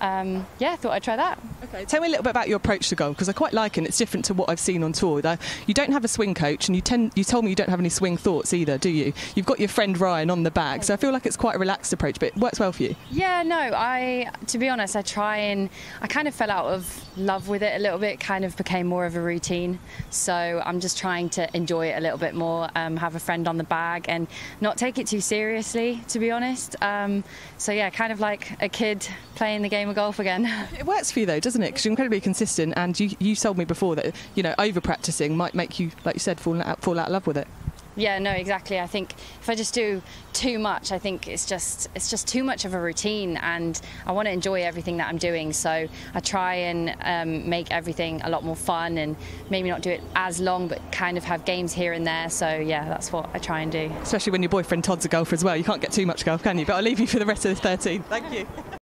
um, yeah, I thought I'd try that. Okay, tell me a little bit about your approach to golf because I quite like it. and It's different to what I've seen on tour. Though You don't have a swing coach, and you tend you told me you don't have any swing thoughts either, do you? You've got your friend Ryan on the bag, so I feel like it's quite a relaxed approach, but it works well for you. Yeah, no, I to be honest, I try and I kind of fell out of love with it a little bit. Kind of became more of a routine. So I'm just trying to enjoy it a little bit more. Um, have a friend on the bag and not take it too seriously, to be honest. Um, so yeah, kind of like a kid playing the game of golf again. It works for you though, doesn't it? Because you're incredibly consistent, and you you told me before that you know over practicing might make you, like you said, fall out fall out of love with it. Yeah, no, exactly. I think if I just do too much, I think it's just it's just too much of a routine, and I want to enjoy everything that I'm doing. So I try and um, make everything a lot more fun, and maybe not do it as long, but kind of have games here and there. So yeah, that's what I try and do. Especially when your boyfriend Todd's a golfer as well. You can't get too much golf, can you? But I'll leave you for the rest of the 13. Thank you.